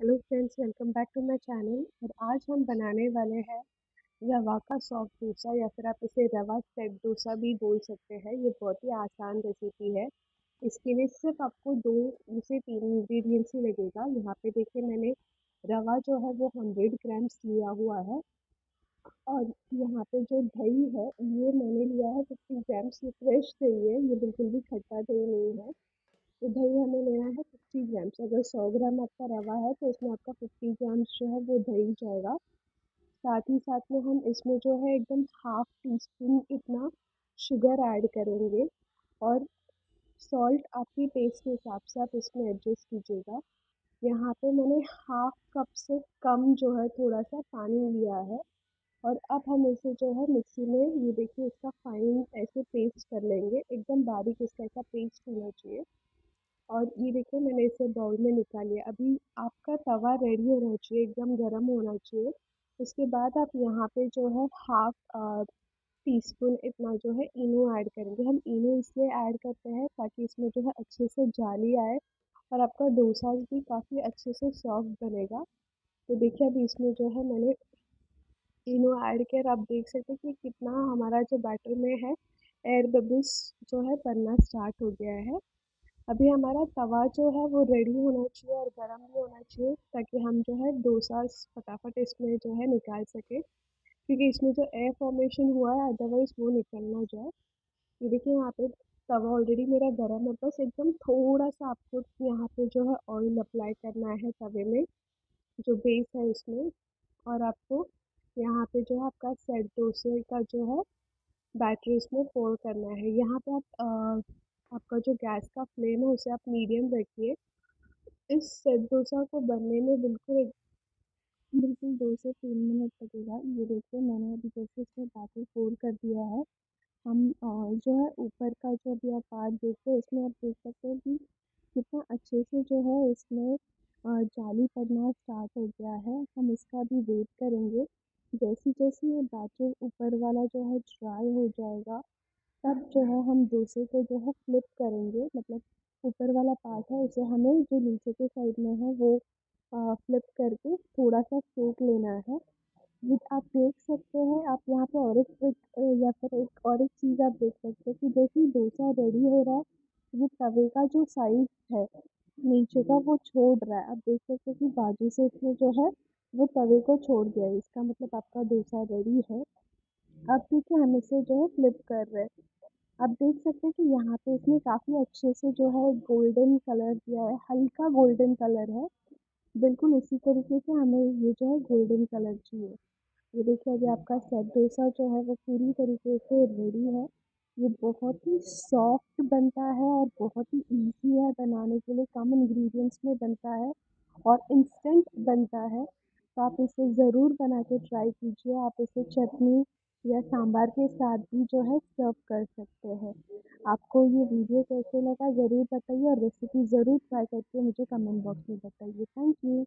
Hello friends welcome back to my channel और आज हम बनाने वाले हैं रवा का सॉफ्ट डोसा या फिर आप इसे रवा सेट डोसा भी बोल सकते हैं। ये बहुत ही आसान रेसिपी है। इसके लिए सिर्फ़ आपको दो से तीन इंग्रेडिएंट्स ही लगेगा। यहाँ पे देखिए मैंने रवा जो है वो हंड्रेड ग्राम्स लिया हुआ है। और यहाँ पे जो दही है, ये मैंने लिया है फिफ्टी ग्राम्स ये फ्रेश दही है, ये बिल्कुल भी खट्टा दही नहीं है। तो दही हमें लेना है फिफ्टी ग्राम्स अगर सौ ग्राम आपका रवा है तो इसमें आपका फिफ्टी ग्राम्स जो है, वो दही जाएगा। साथ ही साथ में हम इसमें जो है, एकदम हाफ़ टी स्पून इतना शुगर ऐड करेंगे और सॉल्ट आपकी टेस्ट के हिसाब से आप इसमें एडजस्ट कीजिएगा। यहाँ पे मैंने हाफ़ कप से कम जो है थोड़ा सा पानी लिया है और अब हम इसे जो है, मिक्सी में, ये देखिए, इसका फाइन ऐसे पेस्ट कर लेंगे। एकदम बारीक इस तरह का पेस्ट होना चाहिए। और ये देखिए मैंने इसे बाउल में निकाल लिया। अभी आपका तवा रेडी होना चाहिए, एकदम गर्म होना चाहिए। उसके बाद आप यहाँ पे जो है हाफ़ टी स्पून इतना जो है इनो ऐड करेंगे। हम इनो इसलिए ऐड करते हैं ताकि इसमें जो है अच्छे से जाली आए और आपका डोसा भी काफ़ी अच्छे से सॉफ्ट बनेगा। तो देखिए अभी इसमें जो है मैंने इनो ऐड कर आप देख सकते हैं कि कितना हमारा जो बैटर में है एयर बबल्स जो है बनना स्टार्ट हो गया है। अभी हमारा तवा जो है वो रेडी होना चाहिए और गर्म भी होना चाहिए, ताकि हम जो है डोसा फटाफट इसमें जो है निकाल सके। क्योंकि इसमें जो एयर फॉर्मेशन हुआ है अदरवाइज़ वो निकल ना जाए। ये देखिए यहाँ पे तवा ऑलरेडी मेरा गर्म है, बस एकदम थोड़ा सा आपको यहाँ पे जो है ऑयल अप्लाई करना है तवे में, जो बेस है उसमें। और आपको यहाँ पे जो है आपका सेट डोसे का जो है बैटरी इसमें पोर करना है। यहाँ पे आप आपका जो गैस का फ्लेम है, उसे आप मीडियम रखिए। इस सेट डोसा को बनने में बिल्कुल बिल्कुल दो से तीन मिनट लगेगा। ये देखिए, मैंने अभी जैसे इसमें बैटर फोल्ड कर दिया है। हम जो है ऊपर का जो अभी आप पार्ट देखते हैं, इसमें आप देख सकते हैं कि कितना अच्छे से जो है इसमें जाली पड़ना स्टार्ट हो गया है। हम इसका भी वेट करेंगे। जैसे जैसे ये बैटर ऊपर वाला जो है ड्राई हो जाएगा तब जो है हम डोसे को जो है फ्लिप करेंगे मतलब ऊपर वाला पार्ट है, उसे हमें जो नीचे के साइड में है वो फ्लिप करके थोड़ा सा सेक लेना है। ये आप देख सकते हैं, आप यहाँ पे और एक या फिर एक और एक चीज़ आप देख सकते हैं कि जैसे डोसा रेडी हो रहा है ये तवे का जो साइज़ है, नीचे का वो छोड़ रहा है। आप देख सकते हैं कि बाजू से इसमें जो है, वो तवे को छोड़ दिया है। इसका मतलब आपका डोसा रेडी है। अब देखिए हम इसे जो है फ्लिप कर रहे हैं। आप देख सकते हैं कि यहाँ पे इसने काफ़ी अच्छे से जो है गोल्डन कलर दिया है, हल्का गोल्डन कलर है। बिल्कुल इसी तरीके से हमें ये जो है गोल्डन कलर चाहिए। ये देखिए अभी आपका सेट डोसा जो है वो पूरी तरीके से रेडी है। ये बहुत ही सॉफ्ट बनता है और बहुत ही इजी है बनाने के लिए। कम इंग्रेडिएंट्स में बनता है और इंस्टेंट बनता है। तो आप इसे ज़रूर बना के ट्राई कीजिए। आप इसे चटनी या सांभर के साथ भी जो है सर्व कर सकते हैं। आपको ये वीडियो कैसे लगा ज़रूर बताइए और रेसिपी ज़रूर ट्राई करके मुझे कमेंट बॉक्स में बताइए। Thank you